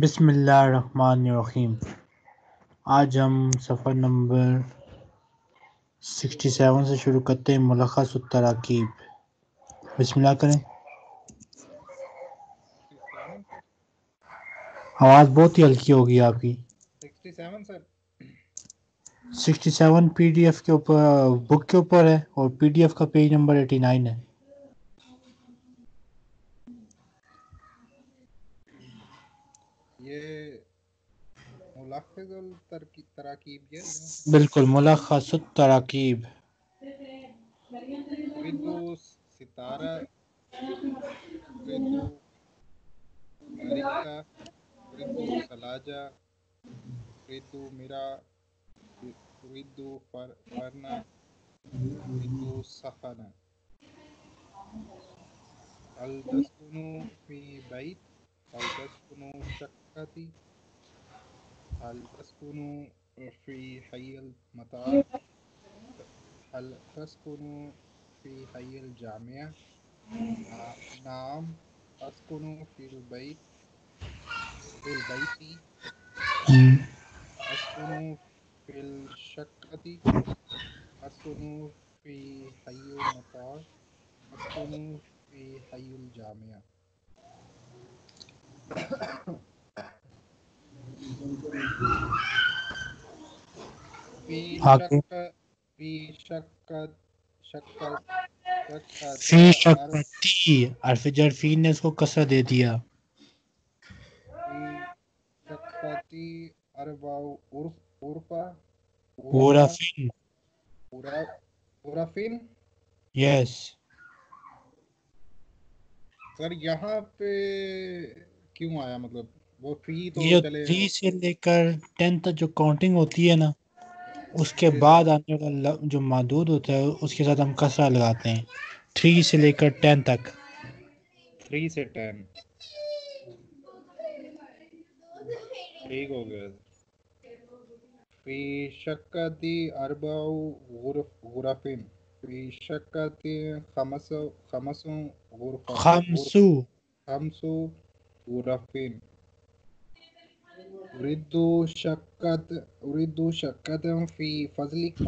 बिस्मिल्लाहिर्रहमानिर्रहीम। आज हम सफ़र नंबर 67 से शुरू करते हैं मुलखस तराकीब। बिस्मिल्लाह करें। आवाज़ बहुत ही हल्की होगी आपकी। 67 सर। 67 पीडीएफ के ऊपर बुक के ऊपर है और पीडीएफ का पेज नंबर 89 है। तराकीब बिल्कुल मुलखस तराकीब। सितारा सलाजा मिरा फरना सखना हल तस्कुनु फ़ी बैत हल तस्कुनु शक्कती। हल तस्कुनु फ़ी हयल मतार हल तस्कुनु फ़ी हयल जामिया ना- नाम अस्कुनु फिल बैत फिल बैती हम्म, अस्कुनु फिल शक्कती अस्कुनु फ़ी हयल मतार अस्कुनु फ़ी हयल जामिया फ़ी आगे। शक्क फ़ी शक्कत शक्कत शक्कत फ़ी शक्कती फ़ी ने इसको कसर दे दिया उरफिन यस सर यहाँ पे क्यों आया मतलब? वो फ़ी तो ये चले से लेकर टेंथ तक जो काउंटिंग होती है ना उसके बाद आने वाला जो मादूद होता है उसके साथ हम कसरा लगाते हैं। थ्री से लेकर टेन तक। थ्री से टेन ठीक हो गया। फ़ी शक्कती अरबा गुरफिन। फ़ी शक्कती खमस खमसु गुरफा। खमसु। खमसु गुरफिन। उरिदु शक्कत उरिदु शक्कत फ़ी फजलिक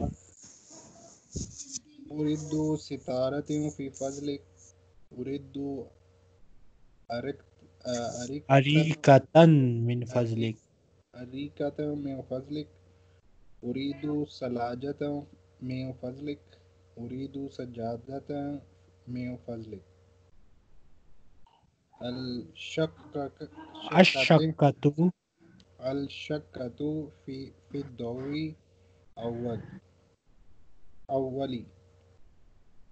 उरिदु सितारत फ़ी फजलिक उरिदु अरिक अरिक अरीकतन मिन फजलिक अरीकत में फजलिक उरीदु सलाजत में फजलिक उरीदु सजादत में फजलिक अल शक्क अशक्कतु अल शक्कतु फ़ी फ़ी दौरी अव्वल अव्वली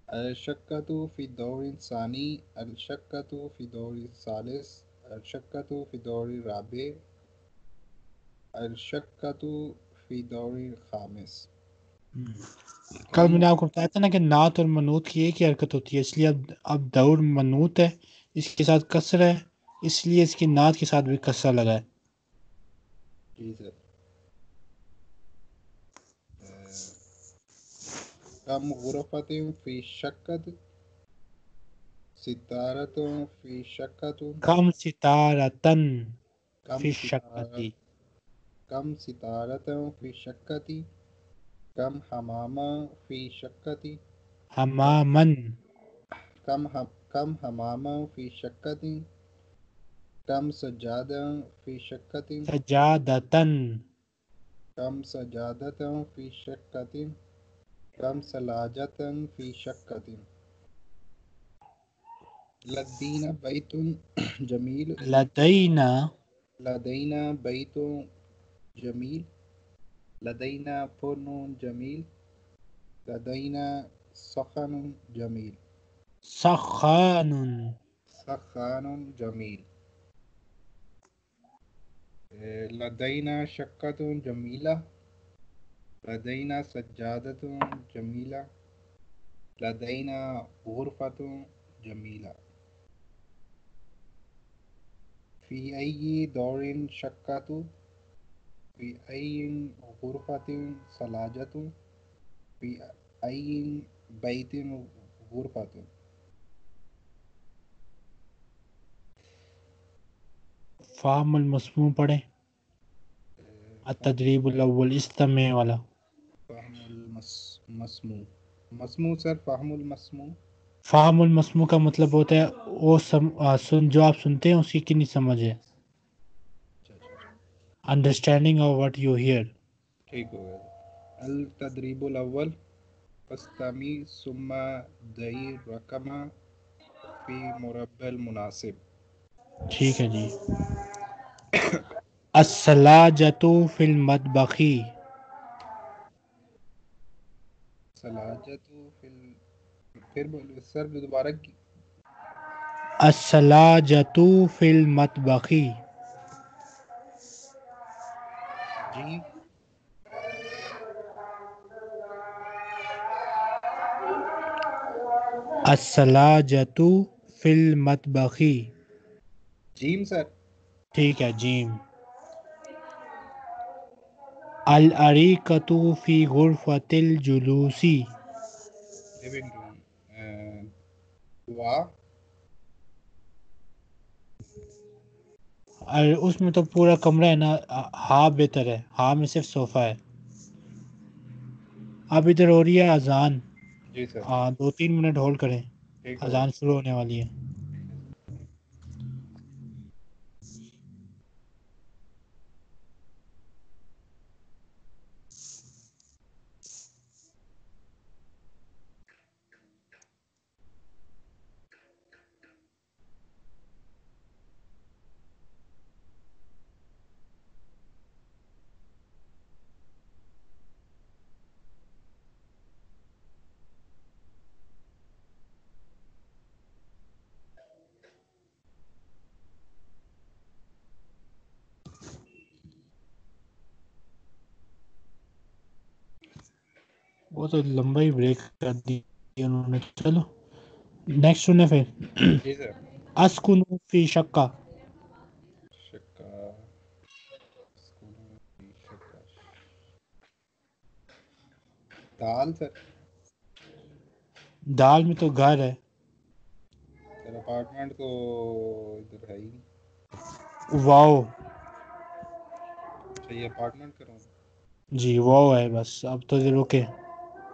अल शक्कतु फ़ी दौरी सानी अल शक्कतु फ़ी दौरी सालिस अल शक्कतु फ़ी राबे अल शक्कतु फ़ी दौरी खामिस कल मैंने आपको बताया था ना कि नात और मनूत की एक ही हरकत होती है, इसलिए अब अब दौर मनूत है, इसके साथ कसर है, इसलिए इसकी नात के साथ भी कसरा लगा है। सर कम गुरफत फ़ी शक्कत सितारत फ़ी शक्कत कम सितारतन कम फ़ी शक्कती कम सितारत फ़ी शक्कती कम हमामा फ़ी शक्कती हमामन कम हम कम हमामा फ़ी शक्कती कम सजादा फ़ी शक्कती। सजादतन। कम सजादत फ़ी शक्कती। कम सलाजतन फ़ी शक्कती। लदीना बैतुन जमील। लदैना। लदैना बैतु जमील। लदैना फुन जमील। लदैना सखन जमील। सखानुन सखान जमील ए, लदैना शक्कतुन जमीला लदैना सज्जादतुन जमीला लदैना गुरफतुन जमीला फ़ी अय्यि दौरिन शक्कतु फ़ी अय्यिन गुरफतिन सलाजतु फ़ी अय्यिन बैतिन गुरफतुन पढ़े तदरीबुल इस्तमे वाला मस्मू सर फ़हमुल मस्मू का मतलब होता है वो सम, आ, सुन जो आप सुनते हैं उसकी कितनी समझ है understanding of what you hear ठीक हो गया अल तदरीबुल अव्वल फस्तमी सुम्मा दई रकमा फ़ी मुरब्बल मुनासिब ठीक है जी। असलाजतु फिल मतबखी सलाजतु फिल फिर बोलो सर दोबारा की असलाजतु फिल मतबखी जी। असलाजतु फिल मतबखी जीम सर ठीक है जीम अल अरीकतु फ़ी गुरफतिल जुलूसी। लिविंग रूम वाह और उसमें तो पूरा कमरा है ना हा बेहतर है हा में सिर्फ़ सोफा है। अब इधर हो रही है अजान। जी सर हाँ दो तीन मिनट होल्ड करें। अजान शुरू होने वाली है। तो लंबा ही ब्रेक कर दिया उन्होंने चलो। नेक्स्ट सुने फिर। अस्कुनु फ़ी शक्का। दाल सर। दाल में तो घर है। सर अपार्टमेंट तो इधर है ही वाओ। ये अपार्टमेंट करूँ। जी वाओ है बस अब तो ये रुके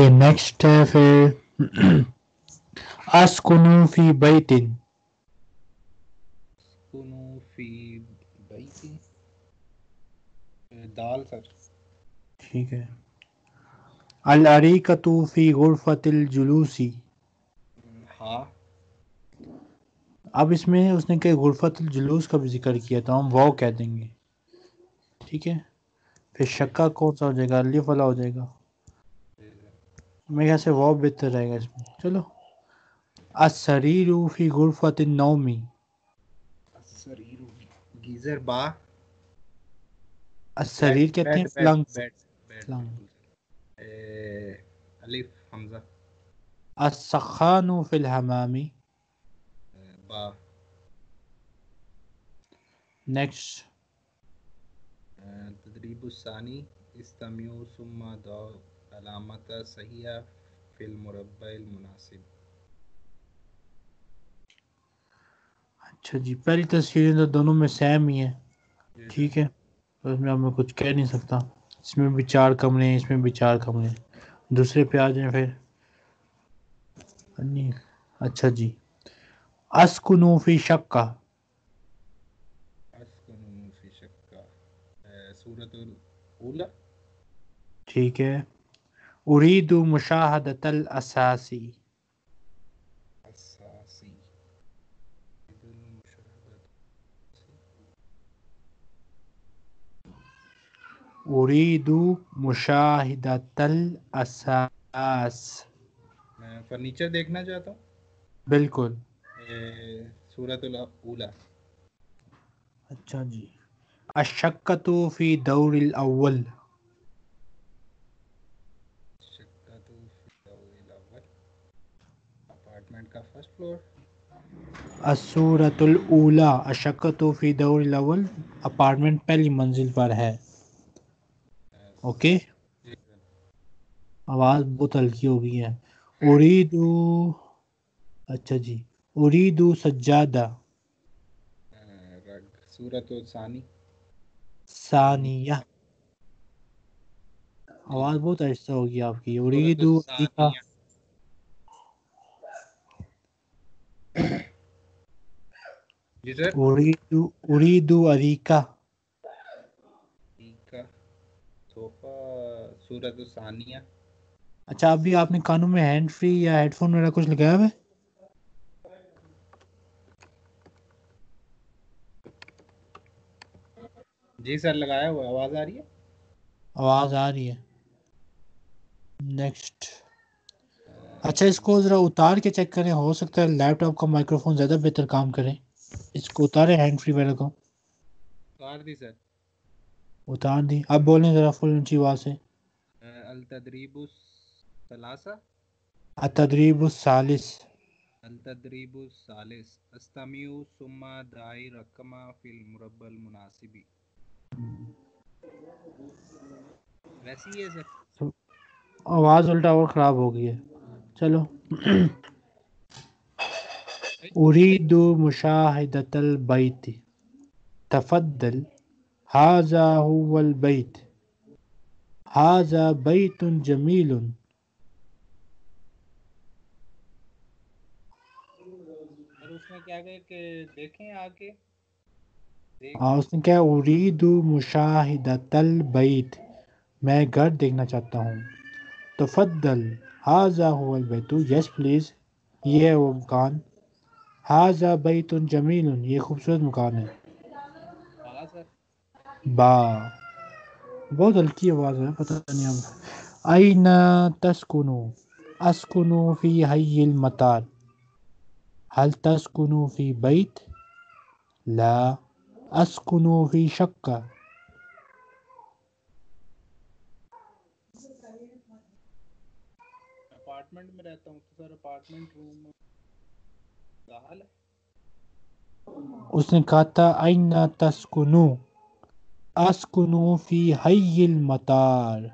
ओके नेक्स्ट है फिर अस्कुनु फ़ी बैतिन। कुनू फ़ी बैती दाल सर। ठीक है। अल अरीकतु फ़ी गुरफतिल जुलूसी। हाँ। अब इसमें उसने कहा गुरफतुल जुलूस का भी ज़िक्र किया तो हम वाव कह देंगे। ठीक है? फिर शक्का कौन सा हो जाएगा? अलिफ वाला हो जाएगा। मेरे ख्याल से वाव बेहतर रहेगा इसमें। चलो। असरीरु फ़ी गुरफतिन नौमी गीजर बा। असरीर कहते हैं फ्लंग फ्लंग अलिफ हमजा। असखानु फिल हमामी। बा। नेक्स्ट तदरीब सानी। इस्तमियो सुम्मा दो अलामत सहिया फिल मुरब्बल मुनासिब। अच्छा जी पहली तस्वीरें तो दोनों में सेम ही है। ठीक है तो इसमें अब मैं कुछ कह नहीं सकता। इसमें भी चार कमरे हैं इसमें भी चार कमरे हैं। दूसरे पे आ जाए फिर। अच्छा जी। अस्कुनु फ़ी शक्का। ठीक है। उरीदु मुशाहदतल असासी असासी इदुल मुशाहदत उरीदु मुशाहिदतल असास मैं फर्नीचर देखना चाहता हूँ? बिल्कुल। सूरतुल ऊला अच्छा जी। अशक्कतु फ़ी दौरिल अव्वल शक्का तो फ़ी दौरिल अव्वल अपार्टमेंट का फ़र्स्ट फ्लोर असूरतुल अपार्टमेंट पहली मंजिल पर है। ओके? आवाज़ बहुत हल्की हो गई है। उरीदु अच्छा जी उरीदु सज्जादा। रग सूरतुल सानी। सानिया आवाज़ बहुत आहिस्ता हो गई आपकी। उरीदु सूरतुल अरीका सानिया। जी सर उरीदु उरीदु अरीका ठीक सोफा सूरतुल सानिया अच्छा अभी आपने कानों में हैंड फ्री या हेडफोन वगैरह कुछ लगाया हुआ है? जी सर लगाया हुआ आवाज़ आ रही है? आवाज़ आ रही है। नेक्स्ट अच्छा इसको ज़रा उतार के चेक करें। हो सकता है लैपटॉप का माइक्रोफोन ज़्यादा बेहतर काम करे। इसको उतारे हैंड फ्री वाले को उतार दी सर उतार दी। अब बोलें ज़रा फुल ऊँची आवाज़ से। अल तदरीबुस सलासा। अतदरीब सालिस। अल तदरीबुस सालिस। अस्तमिउ सुम्मा दाई रकमा फिल मुरब्बल मुनासिबी। वैसी है सर आवाज़ उल्टा और ख़राब हो गई है। चलो। हाजा बैतुन जमीलुन और उसमें क्या कहे कि देखें आके हाँ उसने क्या उरीदु मुशाहिदतल बैत। मैं घर देखना चाहता हूँ। तफद्दल हाजा हुवल बैतु। यस प्लीज़ ये है वो मकान। हाजा बैतुन जमीलुन ये खूबसूरत मकान है। बा। बहुत हल्की आवाज़ है पता नहीं अब आईना तस्कुनु अस्कुनु फ़ी हय्यिल मतार हल तस्कुनु फ़ी बैत? ला। अस्कुनु फ़ी शक्का। अपार्टमेंट में रहता हूँ तो सर अपार्टमेंट रूम उसने कहा था आईना तस्कुनु अस्कुनु फ़ी हय्यिल मतार।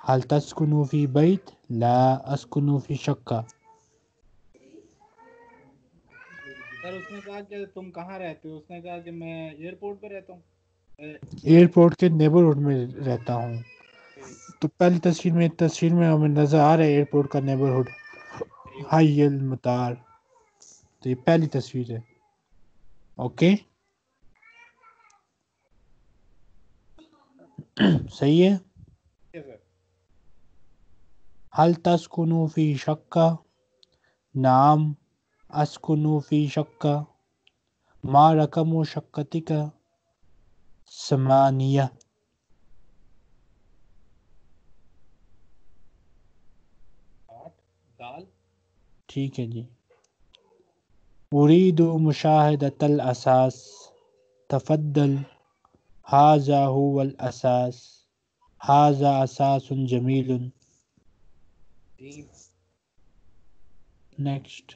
हल तस्कुनु फ़ी बैत ला अस्कुनु फ़ी शक्का। सर उसने कहा कि तुम कहाँ रहते हो? उसने कहा कि मैं एयरपोर्ट पे रहता हूँ। एयरपोर्ट के नेबरहुड में रहता हूँ। तो पहली तस्वीर में तस्वीर में हमें नज़र आ रहा है एयरपोर्ट का नेबरहुड। हाई मतार। तो ये पहली तस्वीर है। ओके? सही है? हल तस्कुनु फ़ी शक्का, नाम अस्कुनु फ़ी शक्का, मा रकम शक्कतिका, समानिया आठ दाल ठीक है जी उरीदु मुशाहदतल असास तफद्दल हाजा हुवल असास हाजा असासुन जमीलुन तीन नेक्स्ट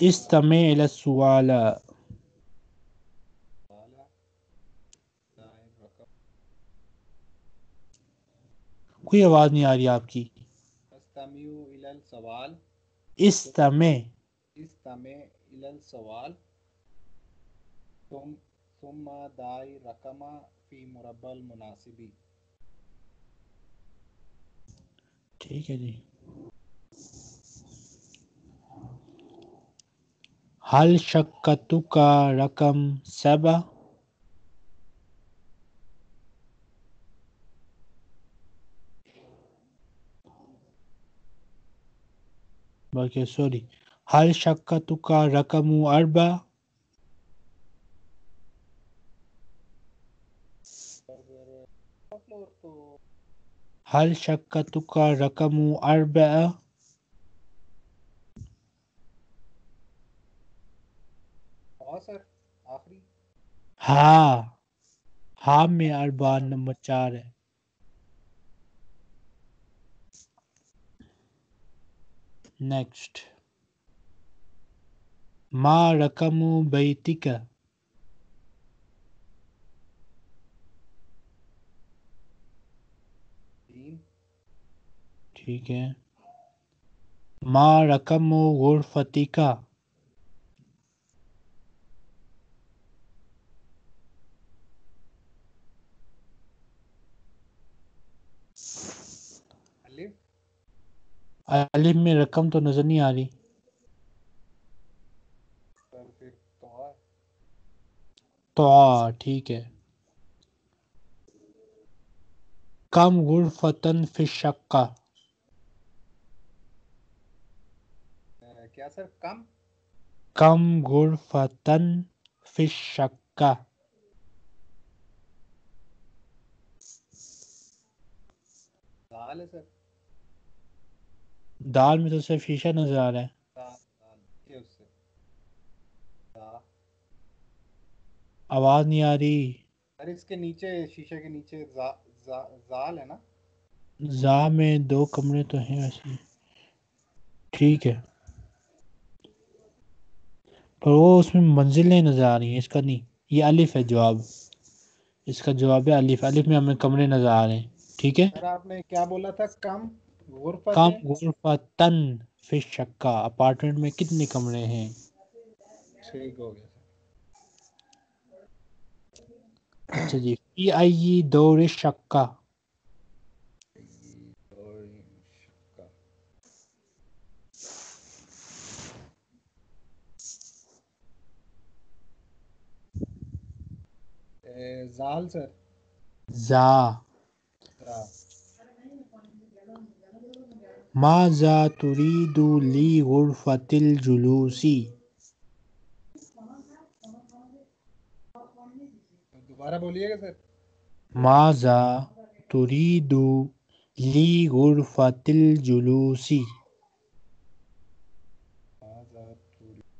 इस्तमे इला कोई आवाज़ नहीं आ रही आपकी। इस तमे। इस तमे इलल सवाल। तुम दाई रकमा फ़ी मुरब्बल मुनासिबी। ठीक है जी। हल शक्कतु का रकम सबा बाकी सॉरी हल शक्कतु का रकम अरबा हल शक्कतु का रकम अरबा हाँ हाँ। हाँ में अरबा नंबर चार है। नेक्स्ट मा रकम बैतिका ठीक है। मा रकम गुरफतिका अलिफ अलिफ में रकम तो नज़र नहीं आ रही तो आ, ठीक है कम गुरफतन फिर शक्का क्या सर कम कम गुरफतन फिर शक्का दाल है सर दाल में तो सिर्फ़ शीशा नज़र आ रहा है। आवाज़ नहीं आ रही। सर इसके नीचे शीशे के नीचे जा, जा, जाल है ना? जा में दो कमरे तो हैं वैसे ठीक है। पर वो उसमें मंजिलें नज़र आ रही हैं इसका नहीं। ये अलिफ है जवाब। इसका जवाब है अलिफ। अलिफ में हमें कमरे नज़र आ रहे हैं। ठीक है? आपने क्या बोला था? कम? कम गुरफतन फिर शक्का। अपार्टमेंट में कितने कमरे हैं? ठीक हो गया अच्छा जी फ़ी आई दौर शक्का। जाल सर? जा। माजा तुरीदु ली गुरफतिल जुलूसी दोबारा बोलिएगा सर। माजा तुरीदु ली गुरफतिल जुलूसी हाजा तुरी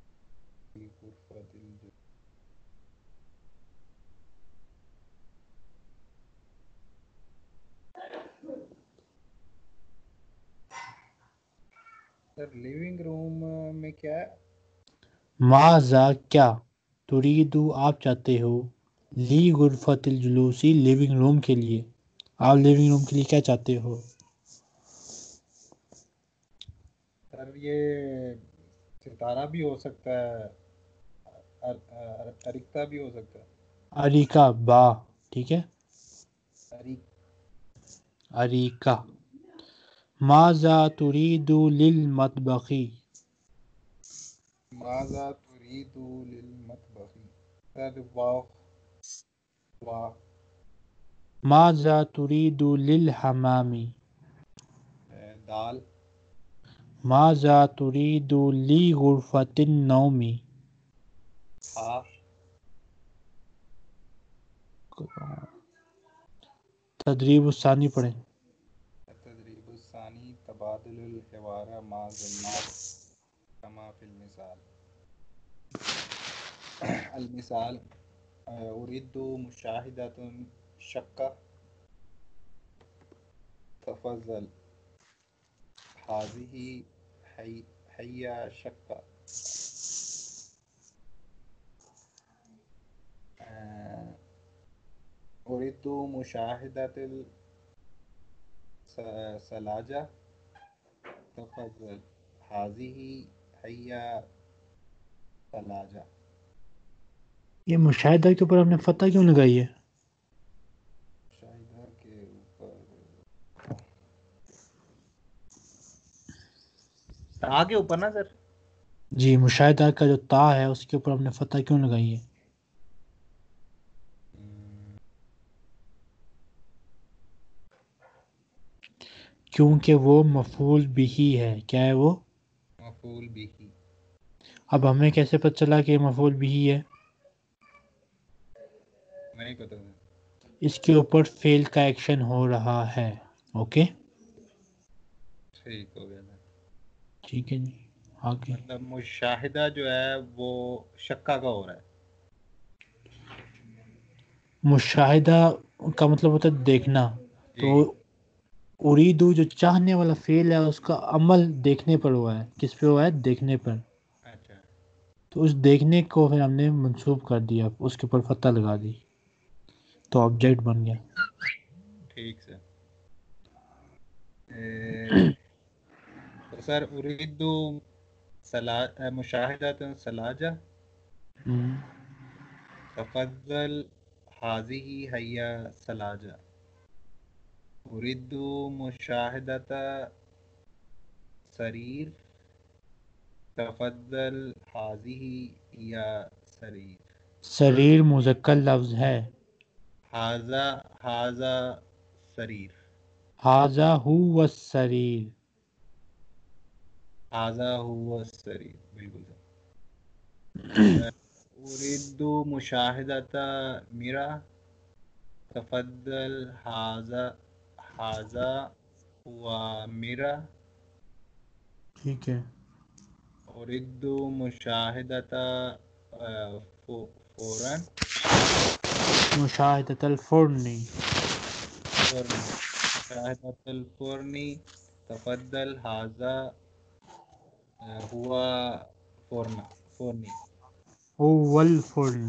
गुरफतिल जु- सर लिविंग रूम में क्या है? माजा क्या? तुरीदु आप चाहते हो? ली गुरफतिल जुलूसी लिविंग रूम के लिए। आप लिविंग रूम के लिए क्या चाहते हो? सर ये सितारा भी हो सकता है अर, अर, अरिकता भी हो सकता है। अरिका बा ठीक है। अरिक अरिका। माजा तुरीदु लिल मतबखी माजा तुरी उरीदु लिलमतबखी सर वाव वाह माजा तुरीदु लिल हमामी दाल माजा तुरीदु ली गुरफतिन नौमी हा तदरीब सानी पढ़ें तदरीब सानी तबादुल हिवारा मा ज़मीर कमा फिल मिसाल अल मिसाल उरीदु मुशाहिदतुन शक्का तफज़ल हाजिही हैया शक्का उरीदु मुशाहिदतुल तफज़ल हाजिही हैया सलाजा ये मुशाहिदा के ऊपर हमने फतह क्यों लगाई है शाहिदा के ऊपर ना सर जी मुशाहिदा का जो ता है उसके ऊपर हमने फतह क्यों लगाई है क्योंकि वो मफूल बिही है क्या है वो? मफूल बिही अब हमें कैसे पता चला कि मफूल बिही है नहीं पता इसके ऊपर फेल का एक्शन हो रहा है। ओके? ठीक हो गया ठीक है जी। आगे। मतलब मुशाहिदा जो है वो शक्का का हो रहा है। मुशाहिदा का मतलब होता है देखना। तो उरीदू जो चाहने वाला फेल है उसका अमल देखने पर हुआ है। किस पे हुआ है? देखने पर। अच्छा। तो उस देखने को फिर हमने मंसूब कर दिया उसके ऊपर फतह लगा दी। तो ऑब्जेक्ट बन गया। ठीक सर। ए, तो सर उरीदु सला मुशाहिदा सलाजा? हम्म, तफज़ल हाजिही हैया सलाजा? उरीदु मुशाहिदता सरीर तफज़ल हाजिही या सरीर। शरीर मुजक्कर लफ्ज है। हाजा हाजा सरीर। हाजा हु व शरीर हाजा हुआ सरीर बिल्कुल उरीदु मुशाहिदता मिरा तफद्दल हाजा हाजा हुआ मिरा ठीक है उरीदु मुशाहिदता अ, फो- फौरन मुशाहिदतल फुरनी फौरन मुशाहिदतल फौरनी तफद्दल हाजा अ, हुआ फौरना फौरनी हुवल फुरन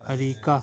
अरीका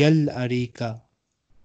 यल अरीका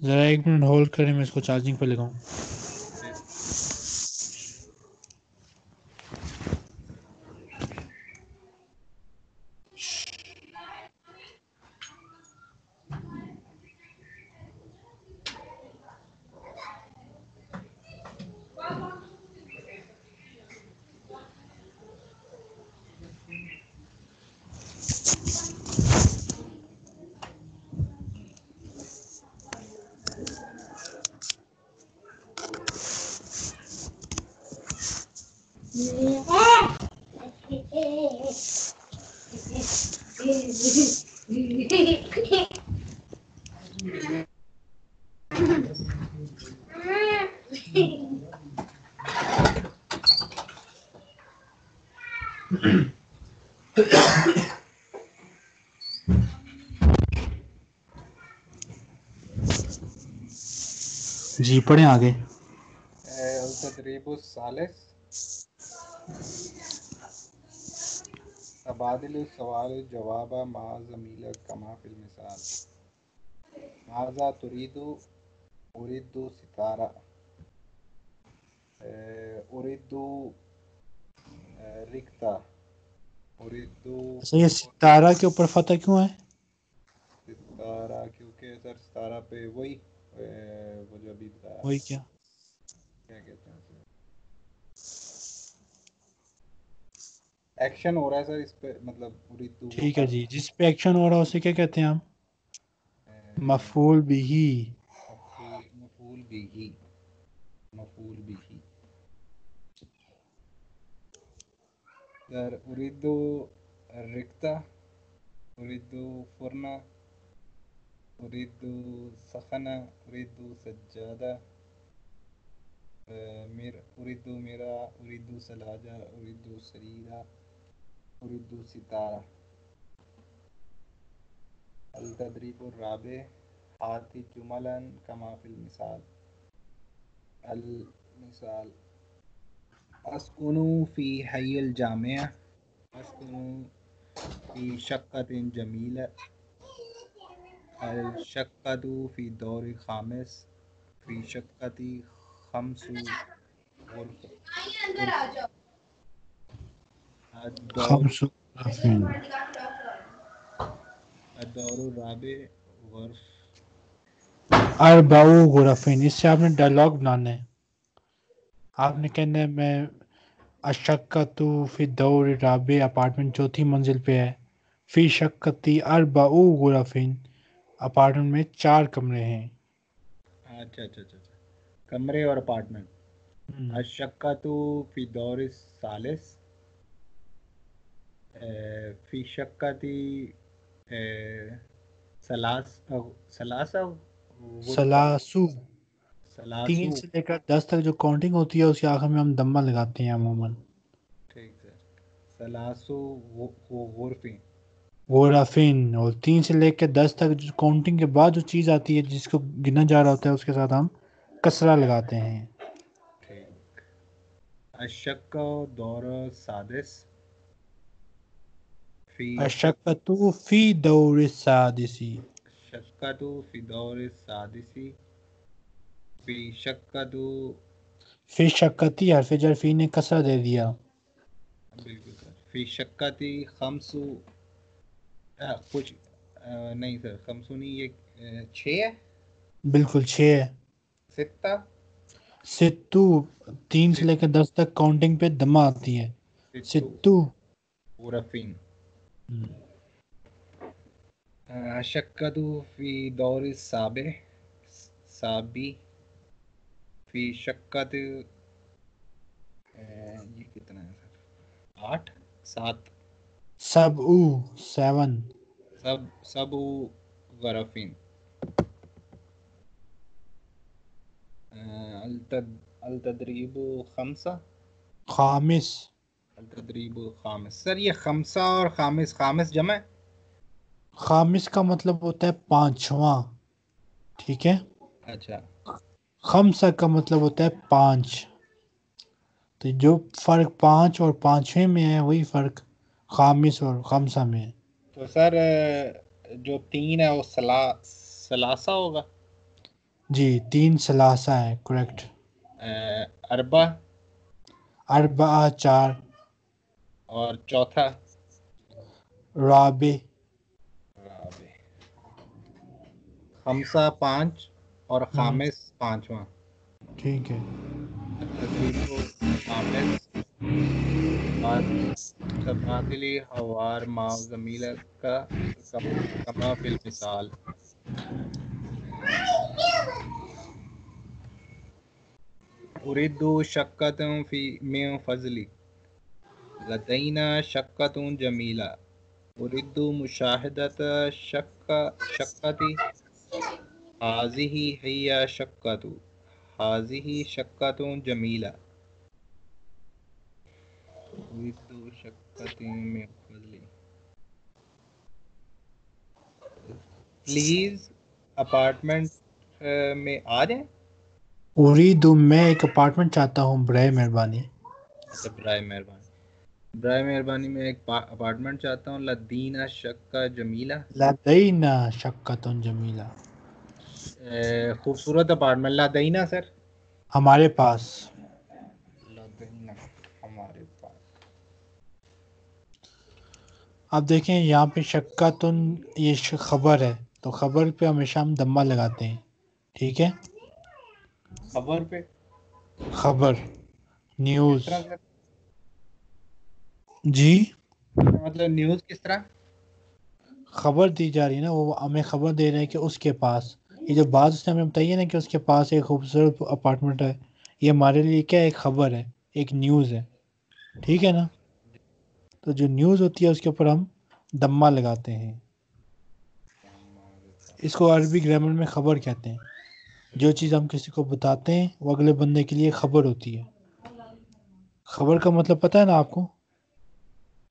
जरा एक मिनट होल्ड करें मैं इसको चार्जिंग पे लगाऊं जी पढ़े आगे। सवाल जवाब कमा फिल मिसाल माजा सितारा रिक्ता सितारा के ऊपर फतह क्यों है? सितारा क्योंकि सर सितारा पे वही वो जो अभी वही क्या क्या कहते हैं एक्शन हो रहा है सर इस पे मतलब ठीक है जी जिस पे एक्शन हो रहा है उसे क्या कहते हैं हम? मफूल बिही मफूल बिही मफूल बिही सर उरिदु रिक्ता उरिदु फुरना उरिदु सखना उरिदु सज्जादा मेरा उरिदु मेरा उरिदु सलाजा उरिदु सरीरा उरिदु सितारा अल तदरीब राबे हाथी जुमलन कमाफिल मिसाल अल मिसाल अस्कुनु फ़ी हयल जामिया अस्कुनु शक्कतिन जमीला अल शक्कतु फ़ी दौर खामिस फ़ी शक्कती खमसु खमसु अरबाऊ गुरफिन इससे आपने डायलॉग बनाना है। आपने कहना है मैं अशक्कतु फ़ी दौर राबे अपार्टमेंट चौथी मंजिल पे है। फ़ी शक्कती अरबाऊ गुरफिन अपार्टमेंट में चार कमरे हैं। अच्छा अच्छा अच्छा, अच्छा। कमरे और अपार्टमेंट। हम्म। अशक्कतु फ़ी दौर सालिस। फ़ी शक्कती सलास सलासा? सलासू। तीन से लेकर दस तक जो काउंटिंग होती है उसके आखिर में हम दम्मा लगाते हैं अमूमन। ठीक सर सलासू वो गुरफिन गोराफिन और तीन से लेकर दस तक जो काउंटिंग के बाद जो चीज़ आती है जिसको गिना जा रहा होता है उसके साथ हम कसरा लगाते हैं। अशक दौर सादिस। फ़ी। दौर सादिसी। फ़ी दौर सादिसी। फ़ी फ़ी शक्कती हरफ जर फ़ी ने कसरा दे दिया। बिल्कुल फ़ी शक्कती खमसु। कुछ आ, नहीं सर खमसु नहीं ये छः है? बिल्कुल छः है। सित्ता? सित्तू तीन से लेकर दस तक काउंटिंग पे दमा आती है। सित्तू। रफीन शक्कतु फ़ी दौर साबे साबी फ़ी शक्कत ये कितना है सर? आठ सात। सब उ सेवन। सब सब उ गरफिन अल तदरीब खमसा? खामिस। तदरीब खामिस। सर ये खमसा और खामिस खामिस जमा खामिस का मतलब होता है पांचवा ठीक है? अच्छा। खमसा का मतलब होता है पाँच। तो जो फ़र्क पाँच और पांचवे में है वही फ़र्क खामिस और खमसा में तो सर जो तीन है वो सला सलासा होगा? जी तीन सलासा है करेक्ट अरबा? अरबा चार। और चौथा? राबे। राबे। हमसा पाँच और हम्म। खामिस पांचवा। ठीक है। तबादली हवार माव जमीला का कमा फिल मिसाल उरिदु शक्कत फ़ी में फजली। लदैना शक्कतुन जमीला उरिदु मुशाहिदत शक्का शक्कती हाजिही शक्कतु जमीला। शक्कती में फजली प्लीज़ अपार्टमेंट में आ जाए। उरीदु मैं एक अपार्टमेंट चाहता हूँ बरए मेहरबानी। अच्छा बरए मेहरबानी। ड्राई मेहरबानी में एक अपार्टमेंट चाहता हूँ लदीना शक्का जमीला। लदीना शक्का जमीला। खूबसूरत अपार्टमेंट लादईना सर हमारे पास। हमारे पास। अब देखें यहाँ पे शक्का तुन ये खबर है तो खबर पे हमेशा हम दम्मा लगाते हैं ठीक है? खबर पे? खबर न्यूज़। जी? मतलब न्यूज़ किस तरह? खबर दी जा रही है ना वो हमें खबर दे रहे हैं कि उसके पास। ये जो बात उसने हमें बताई है ना कि उसके पास एक खूबसूरत अपार्टमेंट है ये हमारे लिए क्या एक खबर है? एक न्यूज़ है। ठीक है ना? तो जो न्यूज़ होती है उसके ऊपर हम दम्मा लगाते हैं। इसको अरबी ग्रामर में खबर कहते हैं। जो चीज़ हम किसी को बताते हैं वो अगले बंदे के लिए खबर होती है। खबर का मतलब पता है ना आपको?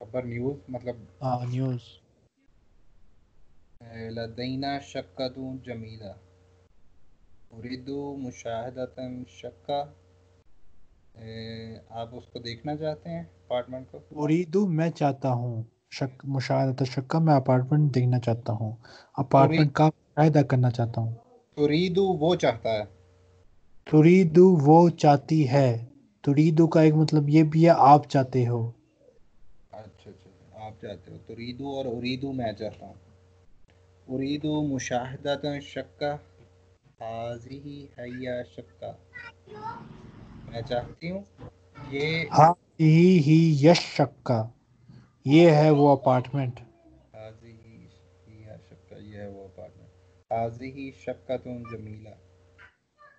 खबर न्यूज़ मतलब हाँ न्यूज़। लदैना जमीला। उरीदु शक्का। आप उसको देखना चाहते हैं अपार्टमेंट को? उरीदु मैं चाहता हूँ शक मुशाहदत शक्का मैं अपार्टमेंट देखना चाहता हूँ। अपार्टमेंट का फ़ायदा करना चाहता हूँ। तुरीदु वो चाहता है। तुरीदु वो चाहती है। तुरीदु का एक मतलब ये भी है आप चाहते हो। अच्छा अच्छा आप चाहते हो। तुरीदु और उरीदु मैं चाहता हूँ। उरीदु मुशाहदतन शक्का हाजिही हैया शक्का मैं चाहती हूँ ये हाँ ही ही यश शक्का ये है वो अपार्टमेंट हाजिही हैया शक्का ये है वो अपार्टमेंट हाजिही शक्कतुन जमीला।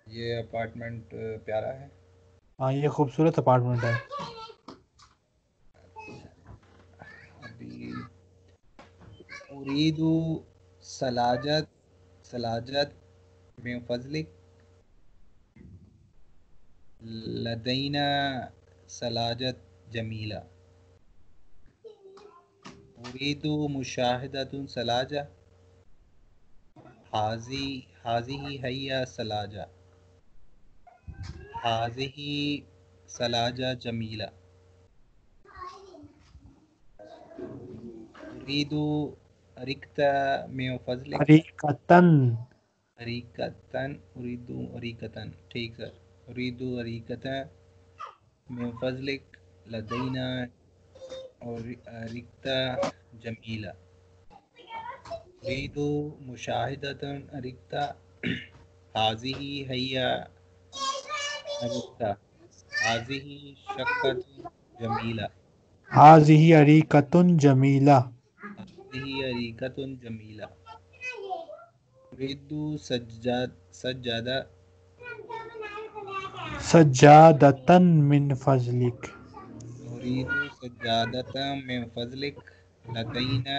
ये अपार्टमेंट प्यारा है। हाँ ये खूबसूरत अपार्टमेंट है। अभी उरीदु सलाजत सलाजत में फजलिक लदैना सलाजत जमीला। उरीदु मुशाहिदतुन सलाजा। हाजी हाजिही हैया सलाजा। हाजिही सलाजा जमीला। उरीदु में फजलिक हरीकतन अरीकतन उरीदु अरीकतन ठीक सर उरीदु अरीकतन में फजलिक लदैना और रिक्ता जमीला उरीदु मुशाहिदतन अरिक्ता हाजिही हैया अरिक्ता हाजिही शक्कत जमीला हाजिही अरीकतुन जमीला हाजिही अरीकतुन जमीला। उरीदु सज्जाद सज्जादा। सज्जादतन मिन फजलिक। उरीदु सज्जादतन में फजलिक। लदैना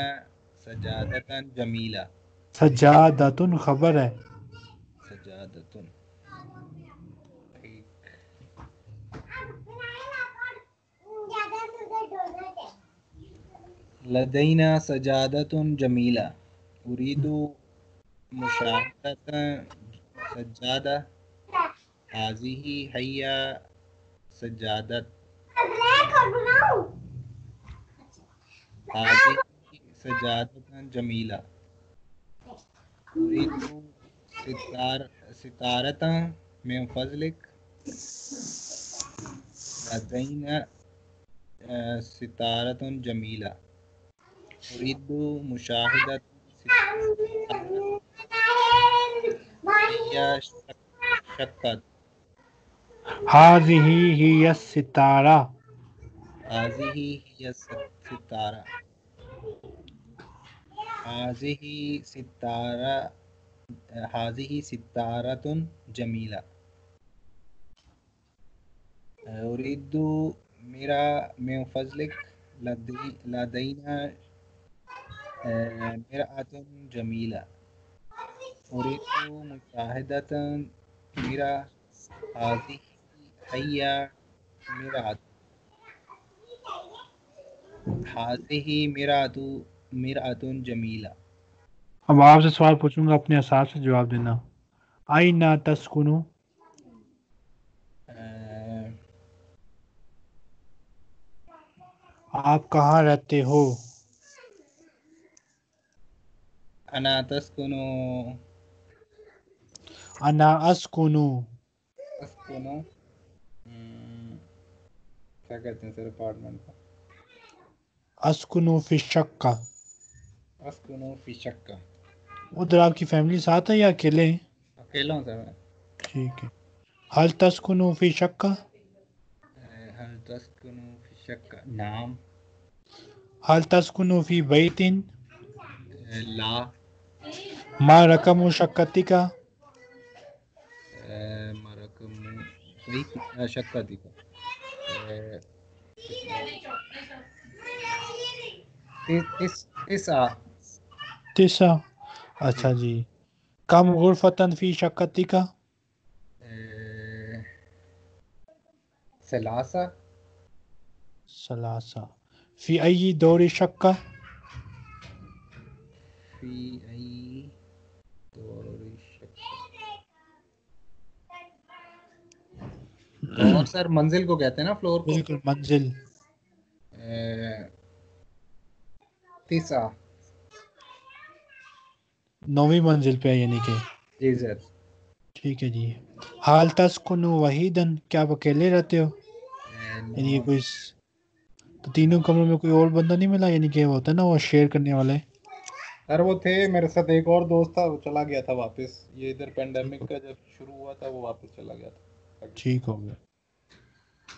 सज्जादतन जमीला। सज्जादतुन खबर है। सज्जादतुन ठीक लदैना सजादतुन जमीला। उरीदु मुशाहदतन सज्जादा। हाजिही हैया सज्जादत। हाजिही सजादतन जमीला। उरीदु सितार, सितारतन में फजलिक। लदैना सितारतुन जमीला। उरीदु मुशाहिदत या शक्कत हाजिही हिय सितारा। हाजिही हिय सितारा। हाजिही सितारा हाजिही सितारतुन जमीला। उरीदु मेरा में फजलिक लदी लदैना मेरा आतुन जमीला। उरीदु मुशाहिदतन मेरा हाजिही हैया मेरा हाजिही मेरा आतु मेरा जमीला। अब आपसे सवाल पूछूँगा अपने हिसाब से जवाब देना। आई ना तस्कुनु आप कहाँ रहते हो? क्या कहते हैं सर अपार्टमेंट को? अस्कुनु फ़ी अस्कुनो फ़ी उधर आपकी फैमिली साथ है या अकेले हैं? अकेला हूँ सर मैं। ठीक है। हल तस्कुनु फ़ी शक्का हल तस्कुनो फ़ी शक्का नाम? हल तस्कुनु फ़ी बैतिन ला मा रकमु शक्कतिका मरकम वही शक्का दिखा इस इस तिसा अच्छा जी कम गुरफतन फ़ी शक्कतिका सलासा सलासा फ़ी अई दौरी शक्का शक्का और सर मंजिल को कहते हैं ना फ्लोर को? बिल्कुल मंजिल। तीसरा नौवीं मंजिल पे है यानी कि। जी सर। ठीक है जी। हाल तस्कुनु वहीदन क्या आप अकेले रहते हो? यानी कोई तो तीनों कमरों में कोई और बंदा नहीं मिला? यानी कि होता है ना वो शेयर करने वाले? सर वो थे मेरे साथ एक और दोस्त था वो चला गया था वापस। ये इधर पेंडेमिक का जब शुरू हुआ था वो वापस चला गया था। ठीक हो गया।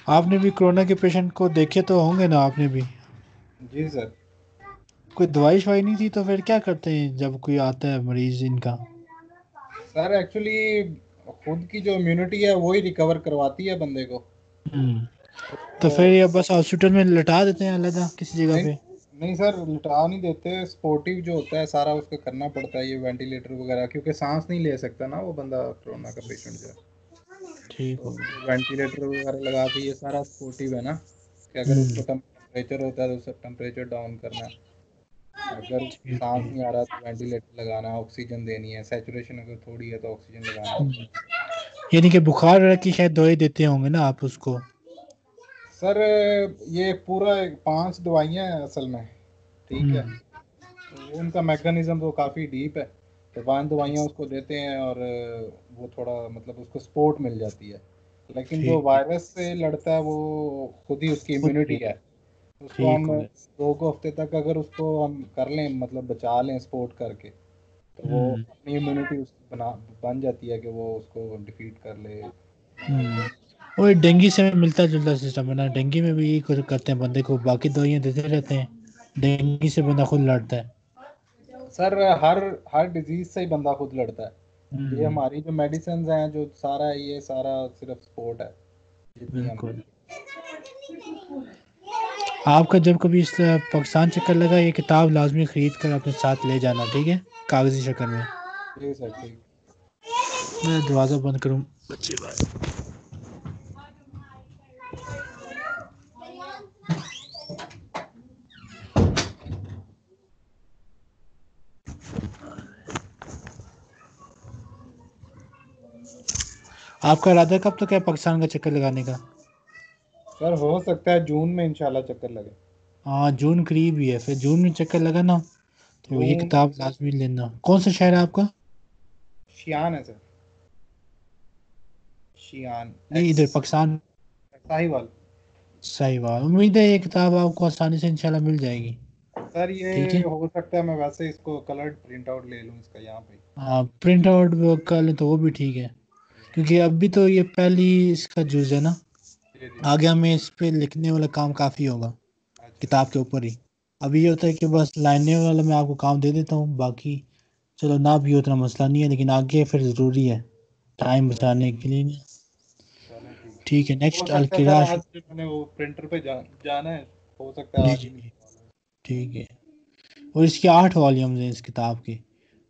आपने भी कोरोना के पेशेंट को देखे तो होंगे ना आपने भी? जी सर। कोई दवाई शवाई नहीं थी तो फिर क्या करते हैं जब कोई आता है मरीज़ इनका? सर एक्चुअली खुद की जो इम्यूनिटी है वो ही रिकवर करवाती है बंदे को। हम्म, तो फिर ये बस हॉस्पिटल में लटा देते हैं अलग किसी जगह पे? नहीं सर लिटा नहीं देते स्पोर्टिव जो होता है सारा उसका करना पड़ता है ये वेंटिलेटर वगैरह क्योंकि सांस नहीं ले सकता ना वो बंदा कोरोना का पेशेंट जो है। ठीक हो। वेंटिलेटर वगैरह लगा के ये सारा स्पोर्टिव है ना कि अगर उसको टेम्परेचर होता है तो उसका टेम्परेचर डाउन करना अगर सांस नहीं आ रहा तो वेंटिलेटर लगाना ऑक्सीजन देनी है सैचुरेशन अगर थोड़ी है तो ऑक्सीजन लगाना। यानी कि बुखार की शायद दवाई देते होंगे ना आप उसको? सर ये पूरा पाँच दवाइयाँ हैं असल में। ठीक है। हम्म, तो उनका मैकेनिज्म तो काफ़ी डीप है। तो पाँच दवाइयाँ उसको देते हैं और वो थोड़ा मतलब उसको सपोर्ट मिल जाती है। लेकिन जो वायरस से लड़ता है वो खुद ही उसकी इम्यूनिटी है उसको हम दो को हफ़्ते तक अगर उसको हम कर लें मतलब बचा लें सपोर्ट करके तो वो हम्म। अपनी इम्यूनिटी बना बन जाती है कि वो उसको डिफीट कर ले। वही डेंगू से मिलता जुलता सिस्टम है ना। डेंगू में भी यही कुछ करते हैं बंदे को। बाकी दवाइयाँ देते रहते हैं। डेंगू से बंदा खुद लड़ता है। सर हर हर डिज़ीज़ से ही बंदा खुद लड़ता है। ये हम्म, हमारी जो मेडिसिन हैं जो सारा ये सारा सिर्फ़ सपोर्ट है। बिल्कुल। आपका जब कभी इस पाकिस्तान चक्कर लगा ये किताब लाजमी खरीद कर अपने साथ ले जाना ठीक है? कागज़ी शक्ल में। जी सर ठीक। मैं दरवाज़ा बंद करूँ। बच्चे बाहर आपका इरादा कब तक है पाकिस्तान का चक्कर लगाने का? सर हो सकता है जून में इंशाल्लाह चक्कर लगे। हाँ जून करीब ही है फिर जून में चक्कर लगा ना तो ये किताब लाजमी लेना। कौन सा शहर है आपका? शियान है सर। शियान। नहीं इधर पाकिस्तान। साहिवाल। सही बात उम्मीद है ये किताब आपको आसानी से इंशाल्लाह मिल जाएगी। सर ये ठीक है। हो सकता है मैं वैसे इसको कलर्ड प्रिंट आउट ले लूँ इसका यहाँ पे। हाँ प्रिंट आउट कर लें तो वो भी ठीक है। क्योंकि अभी तो ये पहली इसका जुज है ना। आगे हमें इस पे लिखने वाला काम काफ़ी होगा। किताब के ऊपर ही। अभी ये होता है कि बस लाइने वाला मैं आपको काम दे देता हूँ बाकी चलो ना भी उतना मसला नहीं है लेकिन आगे फिर ज़रूरी है टाइम बचाने के लिए ठीक है। नेक्स्ट अलकिराश वो प्रिंटर पे जा, जाना है हो सकता है ठीक है। और इसके आठ वॉल्यूम्स हैं इस किताब के।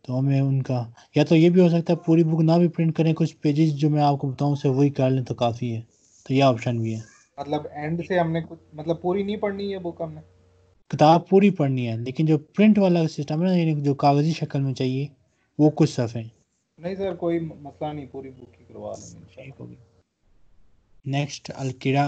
तो हमें उनका या तो ये भी हो सकता है पूरी बुक ना भी प्रिंट करें कुछ पेजेस जो मैं आपको बताऊं से वही कर लें तो काफ़ी है तो यह ऑप्शन भी है मतलब एंड से हमने कुछ मतलब पूरी नहीं पढ़नी है बुक हमने किताब पूरी पढ़नी है लेकिन जो प्रिंट वाला सिस्टम है ना यानी जो कागजी शक्ल में चाहिए वो कुछ सफ़े नहीं सर कोई मसला नहीं पूरी बुक ही करवा लेंगे इंशाल्लाह ठीक होगी नेक्स्ट अलकिरा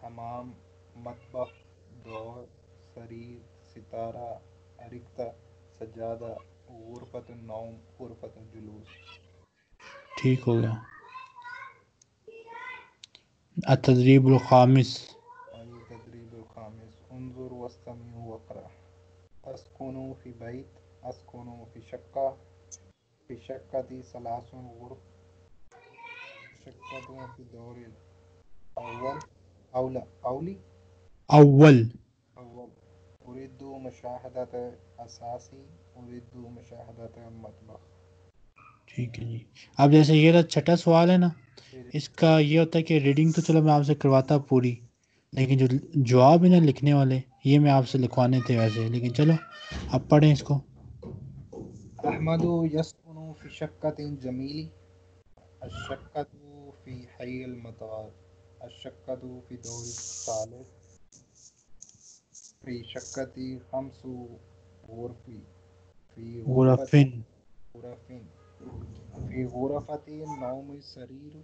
हमाम मतबख दौर सरीर सितारा अरिक्ता सजादा गुरफत नौम गुरफत जुलूस ठीक हो गया अतदरीब खामिस अली तदरीब खामिस उनजुर वस्तमी वकरा अस्कुनु फी बैत अस्कुनु फी शक्का फी शक्कती सलासुन शक्कतु मुशाहदत मतबख ठीक है जी. अब जैसे ये रहा छठा सवाल है ना इसका ये होता है कि रीडिंग तो चलो मैं आपसे करवाता पूरी लेकिन जो जवाब है ना लिखने वाले ये मैं आपसे लिखवाने थे वैसे लेकिन चलो अब पढ़ें इसको। अहमदु यस्कुनु फ़ी जमीली अशक्कतु फ़ी हय्यिल मतार अशक्कतु फ़ी दौरि सालिस। फ़ी शक्कती खमसु गुरफी फ़ी गुरफिन गुरफिन फ़ी गुरफती नौम सरीर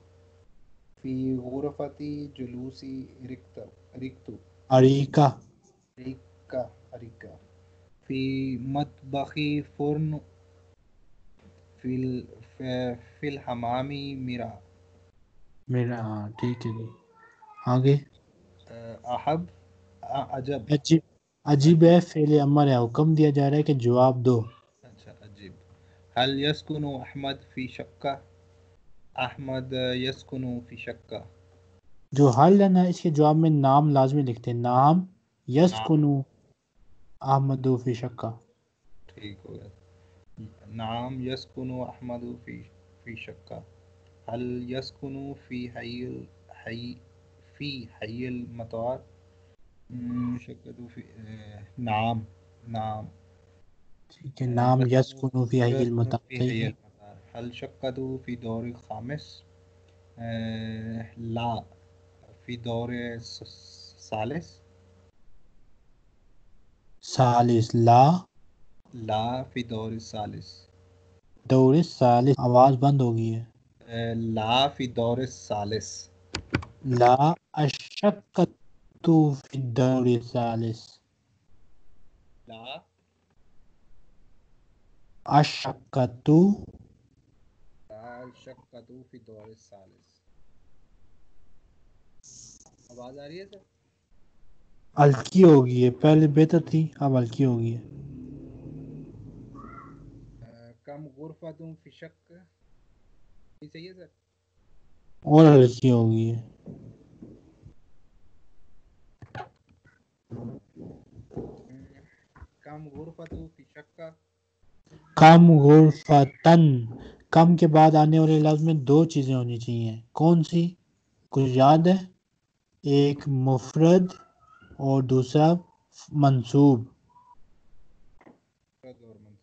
फ़ी गुरफती जुलूसी रिक्त रिक्तु। अरीका। रिक्का अरिका। फ़ी मतबखी फुर्न फिल फ- फिल हमामी मिरा हाँ ठीक है जी। आगे? अहब अजब। अजीब अजीब है फेल अमर है हुक्म दिया जा रहा है कि जवाब दो। अच्छा अजीब। हल यस्कुनु अहमद फ़ी शक्का? अहमद यस्कुनु फ़ी शक्का? जो हल है ना इसके जवाब में नाम लाजमी लिखते हैं। नाम यस्कुनु अहमदु फ़ी शक्का। ठीक हो गया। नाम यस्कुनु अहमद फ़ी फ़ी शक्का। फ़ी हय्यिल हय फ़ी हय्यिल मतार हम्म, शक्कतु फ़ी अ, नाम नाम ठीक है नाम यस्कुनु हय्यिल यस्कुनु मुता फ़ी सही है हय्यिल मतार हल शक्कतु फ़ी दौर खामिस अ, ला फ़ी दौर सालिस सालिस ला ला फ़ी दौर सालिस दौर सालिस आवाज़ बंद हो गई है अ, ला फ़ी दौर सालिस ला अशक्कतु फ़ी दौर सालिस ला अशक्कतु ला शक्कतु फ़ी दौर सालिस आवाज़ आ रही है सर हल्की हो गई है पहले बेहतर थी अब हल्की हो गई है अ, कम गुरफतुम फ़ी शक्क ये सही है सर। और हल्की हो गई है कम गुरफतु कम गुरफतन कम के बाद आने वाले लफ्ज में दो चीज़ें होनी चाहिए। कौन सी? कुछ याद है? एक मुफरद और दूसरा मंसूब।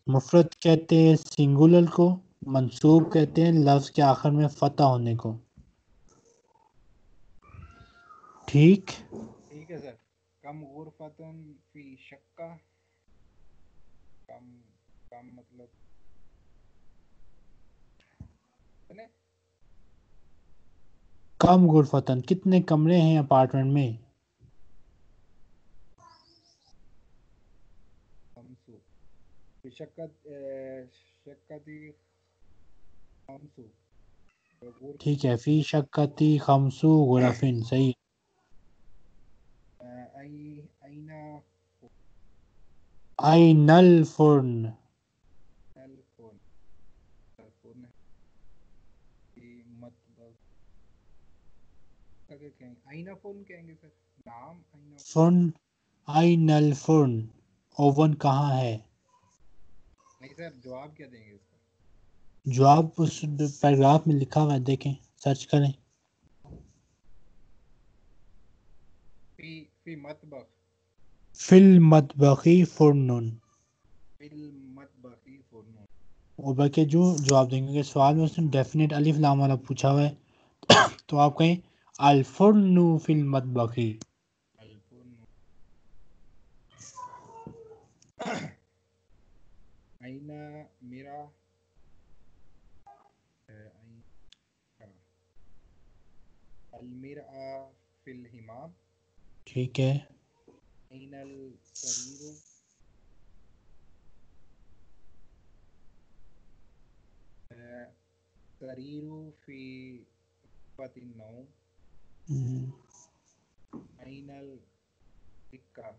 मुफरद कहते हैं सिंगुलर को। मंसूब कहते हैं लफ्ज के आखिर में फतह होने को। ठीक? ठीक है सर। कम गुरफतुन फ़ी शक्का। कम कम मतलब कम गुरफतन कितने कमरे हैं अपार्टमेंट में? शक्कत ठीक है, फ़ी शक्कती खमसू गुरफिन सही है। आई नल फुर्न फुर्न आई नल फुर्न ओवन कहाँ है? नहीं सर, जवाब क्या देंगे? इसका जवाब उस पैराग्राफ में लिखा हुआ है देखें सर्च करें। फ़ी फ़ी मतबख। फिल मतबखी फुर्नुन फिल मतबखी फ़ोन और बल्कि जो जवाब देंगे कि सवाल में उसने डेफिनेट अलिफ लाम वाला पूछा हुआ है। तो आप कहें अल्फुर्नु फिल मतबखी। आईना मेरा। अलमीरा फिल हिमाम। ठीक है। अइनल सरीरु सरीरु फ़ी गरफतिन नौम हम्म, अइनल रिक्का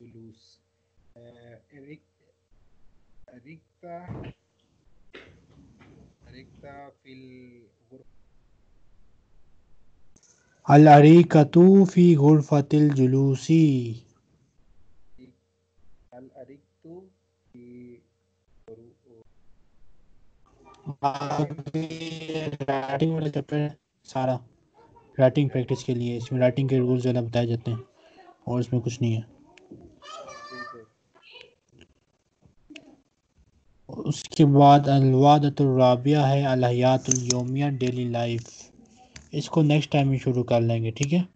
जुलूस। अ, रिक राइटिंग वाला चैप्टर सारा। राइटिंग प्रैक्टिस के लिए इसमें राइटिंग के रूल्स ज़्यादा बताए जाते हैं और इसमें कुछ नहीं है। उसके बाद अलवादतुलराबिया है अलहयातुलयोमिया डेली लाइफ। इसको नेक्स्ट टाइम ही शुरू कर लेंगे, ठीक है?